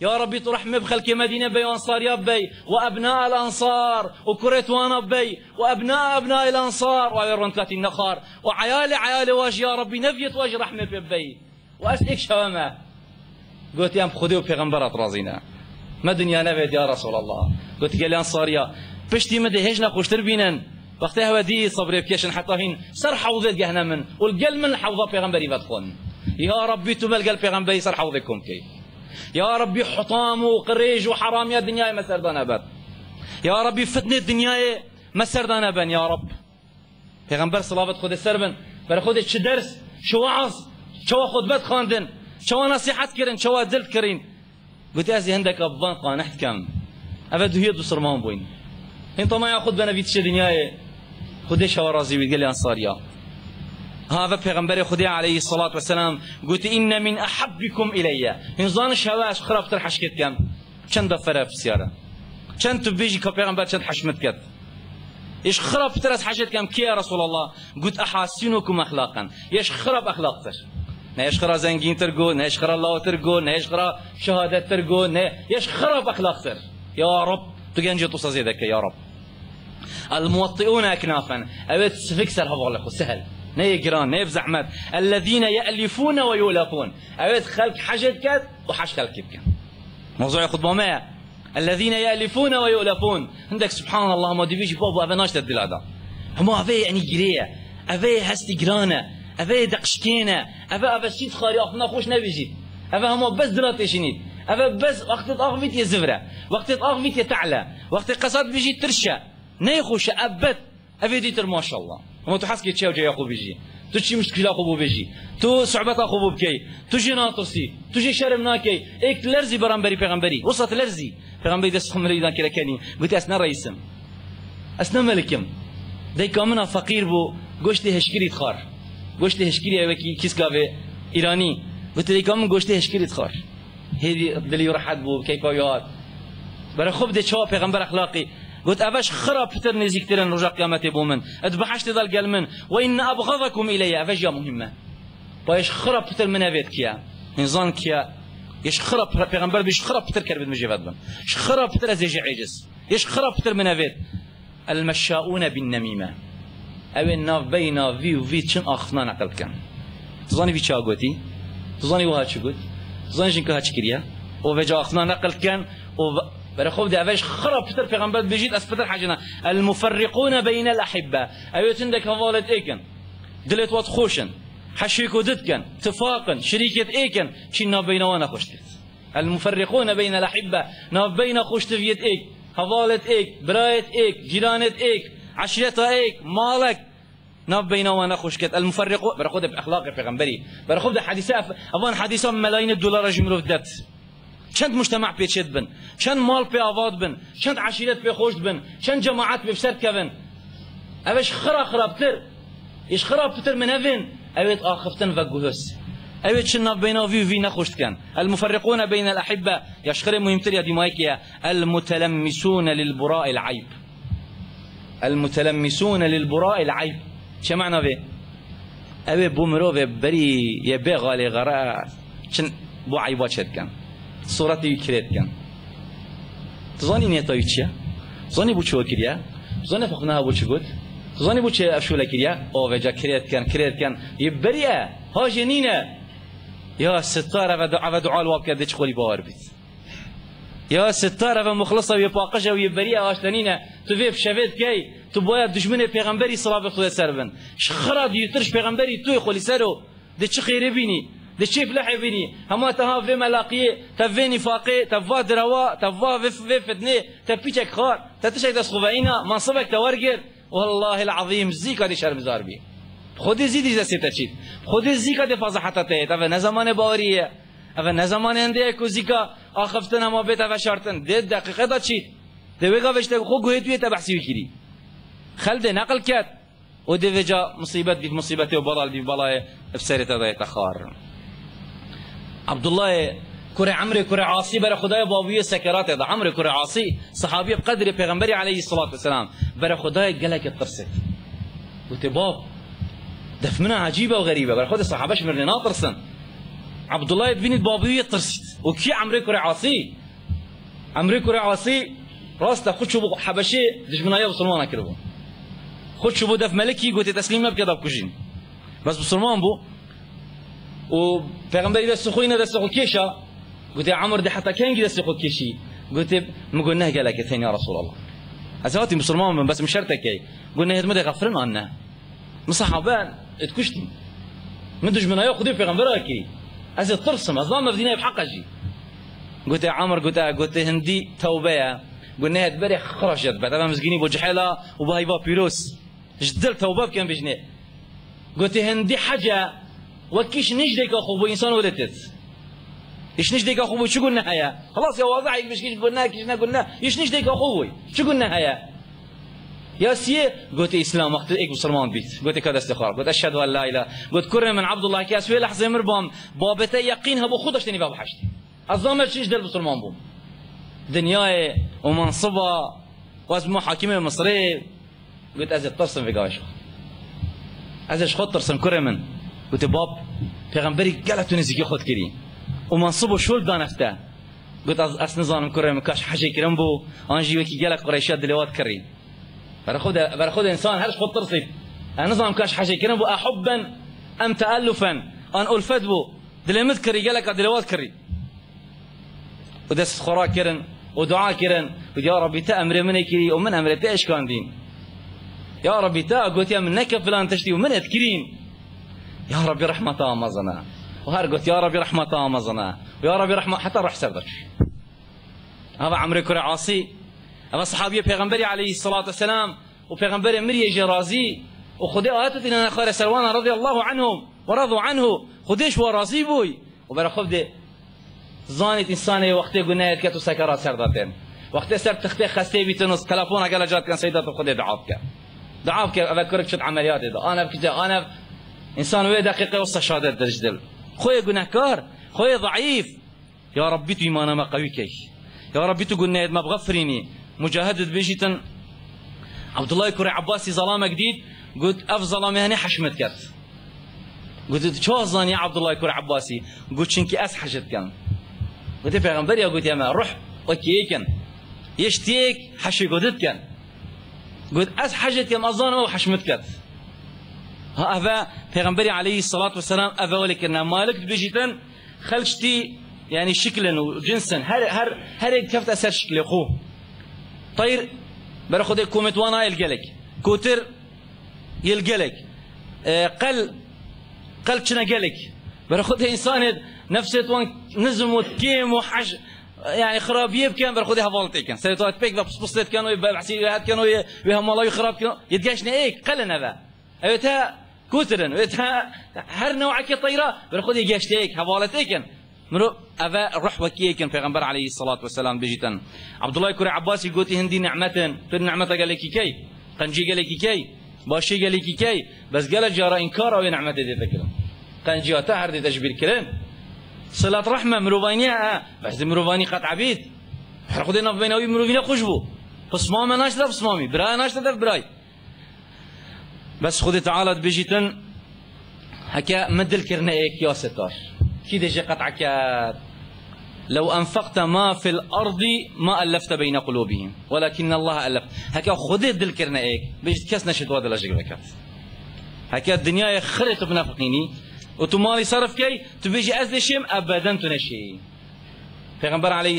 يا ربي ترحم بخلق مدينة بي وأنصار يا بي وأبناء الأنصار وكريت وأنا بي وأبناء أبناء الأنصار. ويرون ثلاثين نخار وعيالي عيالي واج يا ربي نفيت واج رحمة بي وأسلك شوامة قلت يا خذوا بيغمبرات رازينا. ما دنيا نفيت يا رسول الله. قلت قال أنصاريا بشتي مدي هيش نخوش تربينا وقتها ودي صبري بكيشن حتى هين. سر حوضة جهنم والقل من حوضة بيغمبري بدخون. يا ربي تبل قل بيغمبري سر حوضكم كي. يا ربي حطام وقريج وحرام يا دنياي ما سردانا بن يا ربي فتنة دنياي ما سردانا بن يا رب. پیغمبر صلوات خود سربن بر خود چه درس؟ شو وعظ؟ شو خطبت خواندن؟ شو نصيحت كرن شو دلت كرين قلت ازي هندك ابان قانحت كم افدو هي دو سرمان بوين انت ما ياخذ بنا في دنياي خودش شو رازي بيقول لي انصاريا هذا پیغمبر خدا عليه الصلاة والسلام قلت إن من أحبكم إلي إنسان شواش خراب تر حشكت كم چند دفره في سيارة چند تبيجي كبيغمبر چند حشمت كت إيش خراب تر حشت كم كي يا رسول الله قلت أحاسنكم أخلاقا. إيش خراب أخلاق تر. نيش خرا زنجين ترقو نيش خرا الله ترقو نيش خرا شهادة ترقو نيش خراب أخلاق تر. يا رب تجنجي تصزيدك يا رب. الموطئون أكنافا أبت سفكسر هبغلق سهل. نه جران نه زحمت الذين يألفون ويولفون اوید خلق حشد كد وحش خلق كد موضوع خطبة ما. الذين يألفون ويؤلفون عندك سبحان الله ما ديفيش بابو أبا ناشت هذا هما أبا يعني جريه أبا هستي جرانه أبا دقشتينه. أبا أبا سيد خاري أخنا خوش نبيجي. أبا هما بس دلاتيشنيد أبا بس وقت تأغفيت يزفرة. وقت تأغفيت يتعلى. وقت قصاد بيجي ترشى نيخوش أبت أبا ديتر ما شاء الله. اما تو حس چه جای خوب بجی؟ تو چی مشکل خوب بجی؟ تو صعبت خوب بکی؟ تو جی ناطسی تو جی شرم ناکی؟ ایک لرزی برانبری پیغمبری. وسط لرزی. پیغمبری دست خم لیدان کرا کنی گوتی اسنا رئیسم. اسنا ملکم. دی کامنا فقیر بو گوشت هشکری خار. گوشت هشکری اوکی کس گاوه؟ ایرانی. گوتی دی کامن گوشت هشکری خار. هیدی دلی راحت بو کیفایات. برای خوب دی پیغمبر اخلاقی. قلت أباش خراب بتر نزيكترن رجع قيامتي بومن. أدبحشت ذا قال من وإن أبغضكم إلي. أفاش مهمة. بايش خراب بتر من أبيت كيا. إنسان كيا. يش خراب پیغمبر بيش خراب بتر كربت مجيبات بن. يش خراب بتر أزيج عجز. يش خراب بتر من أبيت. المشاؤون بالنميمة. أو الناف بينا في وفي تشن أخنا نقل كان تظني في شاقوتي تظني وها شقوت تظني جنك هاتش كريا؟ وفجا أخنا نقل كان برای خوب دعوش خراب پتر پیغمبر بجید از پتر حاجنا. المفرقون بین الأحبة. اویتن دک حوالت ایکن دلت وات خوشن. حشيك ودتكن اتفاقا شريكة إيكن. شي ناب بين وأنا خشتت المفرقون بين الأحبة. بين خشت فيت إيك. حوالت إيك. برايت إيك. جيرانت إيك. عشرة إيك. مالك. ناب بين وأنا خشكت المفرقون برخود بأخلاق پیغمبری. برخود حديثة أفان حديثة ملايين الدولار جملو دت. چند مجتمع پیچید بن چند مال پی آباد بن چند عشیرت پی خوش بن چند جماعت پی بسر کبن اوش خرا خرابتر إيش خرابتر من هفن اويت آخفتن و گوهس اويت شنا بين في في نخشت كان المفرقون بين الأحبة يشخر مهمتر يا ديمايكيا المتلمسون للبراء العيب المتلمسون للبراء العيب شو معنى في أبي بومرو بري يبي غالي غراء شن بو عيبات شد كان صورتی کرد کن تزانی نیتایی چیه زانی بو چو کریه زانی فخنا بو چی گفت زانی بو چه افشوله کریه او وجا کرد کن کرد کن یبریه ها جنینه یا ستاره و دعا و دعا الواب کرده چه خولی باور بید یا ستاره و مخلصه و یپاقشه و یبریه آشتنینه تو ویب شوید کی تو باید دشمن پیغمبری صلاب خود ده شيف لحي بني هما تها في ملاقي تفي نفاقي تفا دروا تفا في في فتني تبيتك خار تتشك تسخبعينا منصبك تورقر والله العظيم زيكا دي شرم زاربي خودی زیدی دستی تچید خودی زیکا دی فضحت ته تا نه زمان باوریه اول نه زمان انده کو زیکا آخفتن ما بیت و شرطن ده دقیقه دا چید ده وگا وشته خو گوه توی تا بحثی وکری خلد نقل کرد و ده وجا مصیبت بی مصیبت و بلال بی بلای افسرت دا تخار عبد الله كره عمرو كره عاصي بر خدای بابوی سكرات ده. عمرو كره عاصي صحابي بقدر پیغمبر عليه الصلاة والسلام. بر خدای گلک ترست وتباب دفمنا عجيبه وغريبه بر خد صحابش مرنا ناطرسن عبد الله بن بابوی ترست وكي عمري كوري عاصي؟ عمري كوري عاصي راسته خود شو بو حبشي دشمنايا بسلمان كربو خود شو دف ملكي قلت تسليم بكذا بكوجين بس بسلمان بو. و پیغمبری دست خوی نه دست خو کشا. قلت يا عمر ده حتى كان دست خو کشی. قلت مقولنا قالك ثاني يا رسول الله. أزواتي مسلمان من بس مشرتك قلنا هدمد غفرنا عنه مصحابان اتكشتي من دش من ياخذ في غنبركي از ترسم اظن مدينه بحقجي قلت يا عمر قلت قلت هندي توبه. قلنا هتبري خرجت بعد ما مسكيني بوجحيلا وبهاي بيروس جدل توبه كان بجنيه قلت هندي حاجة وكيش نجدك اخو بو انسان ولدت إيش نجدك بو شو قلنا هيا خلاص يا واضح مش كيش قلنا كيش قلنا إيش نجدك اخو شو قلنا هيا يا سي قلت اسلام وقت ايك مسلمان بيت قلت كذا استخاره قلت اشهد ان لا اله قلت كره من عبد الله كاس في لحظه مربام بابته يقينها بو خودش تني باب حشتي الظامر شيش دل مسلمان بو دنياي ومنصبه واسمه حاكمه مصري قلت ازت ترسم في قاش ازش خود ترسم كره من قلت باب پیغمبری گلت نزدیکی خود کردی. و منصب و شول دانفته قلت از اس نظام كره من كاش حاجة كرم بو انجي وكي گلك قريشات دلوات كري برا خود خود انسان هرش خود ترصيد نظام كاش حاجة كرم بو احبا ام تالفا آن الفت بو دلمت كري قالك دلوات كري ودس خورا كرن ودعاء كرن يا ربي تا أمر من كري ومن أمر تا كان دين يا ربي تا قلت يا منك فلان تشتي ومن تكريم يا ربي رحمة آمزنا. وهر قلت يا ربي رحمة آمزنا. ويا ربي رحمة حتى روح سردك هذا عمرو كري عاصي. هذا صحابي پیغمبري عليه الصلاة والسلام وبيغمبري مريي جرازي وخدي آيات إن خير سلوان رضي الله عنهم ورضوا عنه. خديش ورازي بوي وبرا خفدي زانت إنساني وقتی گناه کرد و سکرات سر دادن. وقتی سر تخته خسته بیتنوس تلفون اگر جات کن سیدات خود دعاب کرد دعاب شد عمليات ده أنا بكده أنا انسان ويا دقيقه وسط شهادت درج دل. خويا گناهكار خويا ضعيف يا ربي تو ايمانا ما قوي كي يا ربي تو قلنا ما بغفريني مجاهدة بيجيتن عبد الله كوري عباسي ظلامه جديد قلت اف ظلامه هني حشمت كت قلت شو ظن يا عبد الله كوري عباسي قلت شنكي اس حشت كان قلت پیغمبر يا قلت يا ما روح وكيكن يشتيك حشي قدت كان قلت اس حجت كم اظن أو حشمت كت ها افا پیغمبر عليه الصلاه والسلام افا ولكن مالك بيجيتن خلشتي يعني شكلا وجنسا هر هر هر كفت اثر شكل اخوه طير برا خد كومت وأنا يلقلك كوتر يلقلك آه قل قل شنا قلك برا خد انسان نفسه وان نزم وتكيم وحش يعني خراب يبكن برا خدها فولتي كان سيتوات بيك بس بس كانوا هاد كانوا يهم الله يخرب كانوا يتقاشنا ايك قلنا ذا ايوتا كوترن ايوتا هر نوعك طيرة يقاشت ايك حوالتيكن مرو أبا روح وكيكن پیغمبر عليه الصلاة والسلام بجيتن عبد الله كوري عباسي قوتي هندي نعمتن. تر نعمتا قال لك كي قنجي قال لك كي باشي قال لك كي بس قال جارا انكار أو نعمت دي تكلم قنجي اتا هر دي تجبير كلام صلة رحمة مروفانية بس مروفاني قط عبيد خدينا بس خدي تعالى بجيتن هكا مدل كرنا ايك يا ستار كده جي قطعك لو أنفقت ما في الأرض ما ألفت بين قلوبهم. ولكن الله ألف. هكا خذ ذكرنا إيك بيجي كسنا شد وهذا لجيك بكات هكا الدنيا خرط بنافقيني وتمالي صرف كي تبيجي أزلشم أبدا تنشي پیغمبر عليه